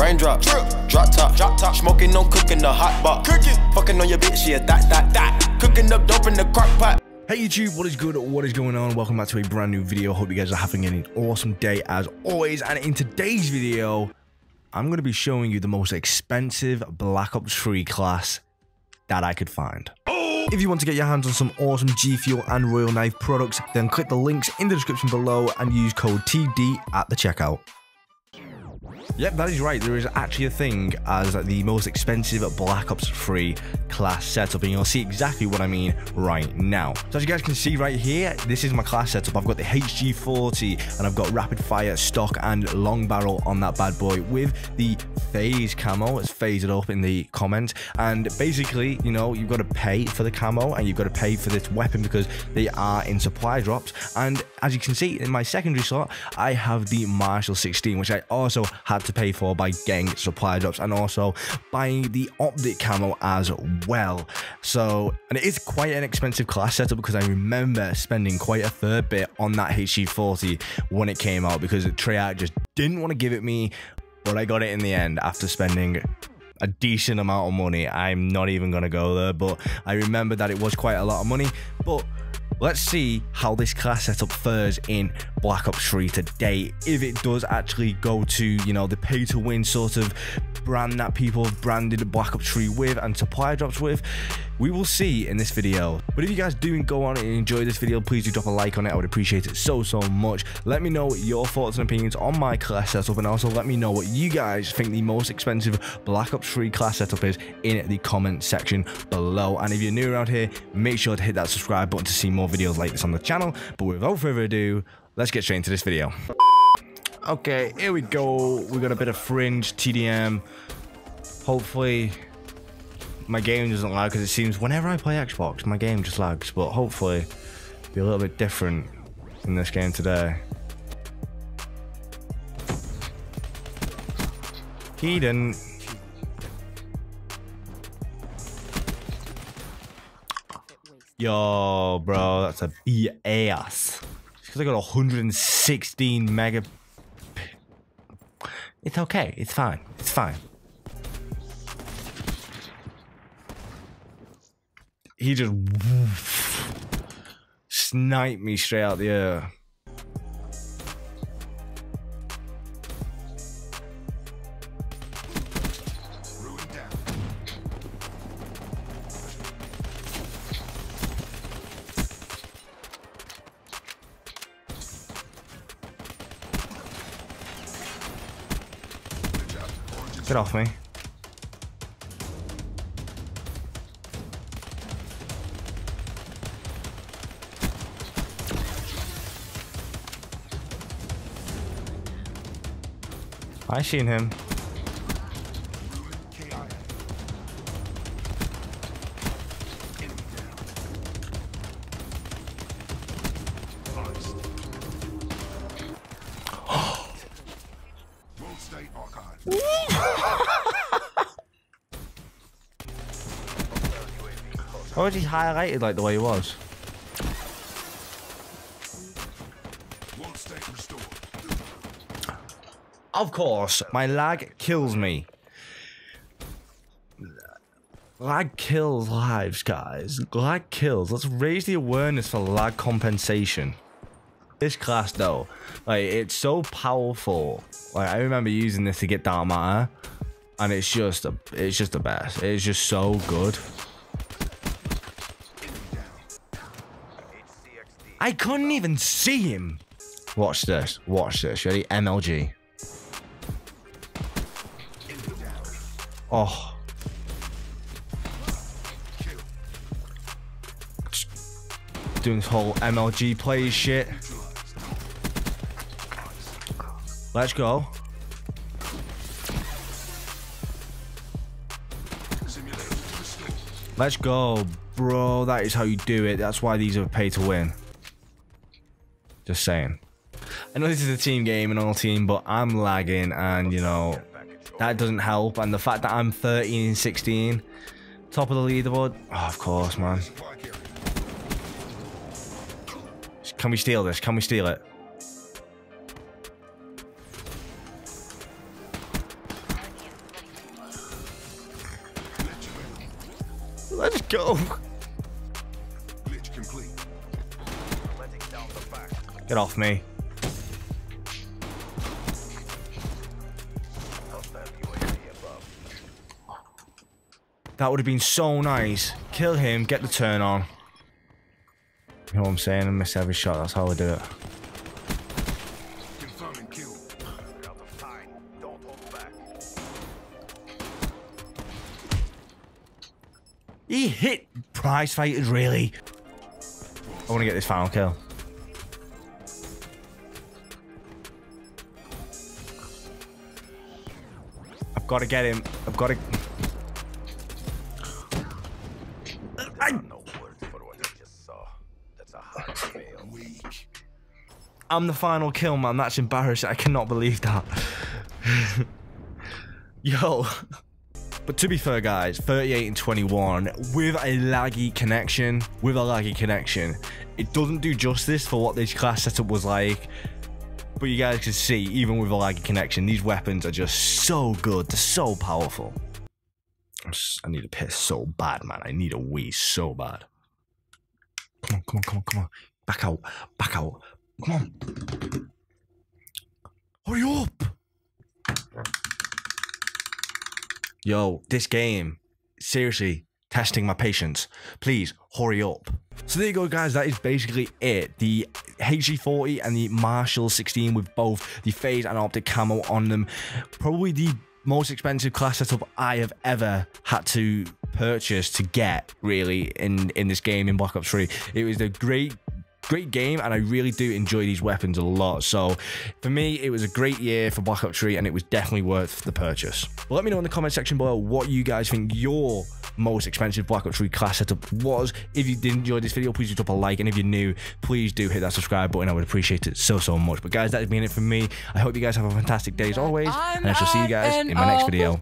Raindrop, drop top, drop top. Smoking, no cooking, the hot pot. Cooking, fucking on your bitch, yeah, that, that, that. Cooking up dope in the crock pot. Hey YouTube, what is good? What is going on? Welcome back to a brand new video. Hope you guys are having an awesome day as always. And in today's video, I'm going to be showing you the most expensive Black Ops 3 class that I could find. If you want to get your hands on some awesome G Fuel and Royal Knife products, then click the links in the description below and use code TD at the checkout. Yep, that is right. There is actually a thing as the most expensive Black Ops 3 class setup, and you'll see exactly what I mean right now. So as you guys can see right here, this is my class setup. I've got the HG40, and I've got rapid fire, stock, and long barrel on that bad boy with the phase camo. Let's phase it up in the comment, and basically, you know, you've got to pay for the camo, and you've got to pay for this weapon because they are in supply drops. And as you can see in my secondary slot, I have the Marshal 16, which I also had to to pay for by getting supply drops and also buying the optic camo as well. So, and it is quite an expensive class setup because I remember spending quite a third bit on that HG40 when it came out because Treyarch just didn't want to give it me, but I got it in the end after spending a decent amount of money. I'm not even going to go there, but I remember that it was quite a lot of money. But let's see how this class setup fares in Black Ops 3 today. If it does actually go to, you know, the pay to win sort of brand that people have branded Black Ops 3 with and supply drops with, we will see in this video. But if you guys do go on and enjoy this video, please do drop a like on it. I would appreciate it so, so much. Let me know your thoughts and opinions on my class setup and also let me know what you guys think the most expensive Black Ops 3 class setup is in the comment section below. And if you're new around here, make sure to hit that subscribe button to see more videos like this on the channel. But without further ado, let's get straight into this video. Okay, here we go. We got a bit of fringe TDM. Hopefully, my game doesn't lag because it seems whenever I play Xbox, my game just lags. But hopefully, be a little bit different in this game today. He didn't. Yo, bro, that's a BS. Because I got 116 mega. It's okay. It's fine. It's fine. He just sniped me straight out the air. Get off me. I seen him. Why was he highlighted like the way he was? Of course, my lag kills me. Lag kills lives, guys. Lag kills. Let's raise the awareness for lag compensation. This class, though, like, it's so powerful. Like, I remember using this to get Dark Matter, and it's just, a, it's just the best. It's just so good. I couldn't even see him. Watch this. Watch this. Ready? MLG. Oh. Doing this whole MLG play shit. Let's go. Let's go, bro. That is how you do it. That's why these are pay to win. Just saying. I know this is a team game and all team, but I'm lagging and, you know, that doesn't help. And the fact that I'm 13, 16, top of the leaderboard. Oh, of course, man. Can we steal this? Can we steal it? Let's go. Get off me. That would have been so nice. Kill him, get the turn on. You know what I'm saying? I miss every shot. That's how I do it. He hit prize fighters, really? I want to get this final kill. I've got to get him. I've got to... I... I'm the final kill, man. That's embarrassing. I cannot believe that. Yo. But to be fair, guys, 38 and 21 with a laggy connection, with a laggy connection, it doesn't do justice for what this class setup was like. But you guys can see, even with a laggy connection, these weapons are just so good. They're so powerful. I need a piss so bad, man. I need a wee so bad. Come on, come on, come on, come on. Back out, back out. Come on. Hurry up. Yo, this game, seriously, testing my patience. Please, hurry up. So there you go, guys. That is basically it. The HG40 and the Marshal 16 with both the phase and optic camo on them. Probably the most expensive class setup I have ever had to purchase to get, really, in, in this game in Black Ops 3. It was a great great game and I really do enjoy these weapons a lot. So for me, it was a great year for Black Ops 3 and it was definitely worth the purchase. But let me know in the comment section below what you guys think your most expensive Black Ops 3 class setup was. If you did enjoy this video, please do drop a like. And if you're new, please do hit that subscribe button. I would appreciate it so, so much. But guys, that has been it from me. I hope you guys have a fantastic day as always. And I shall see you guys in my next video.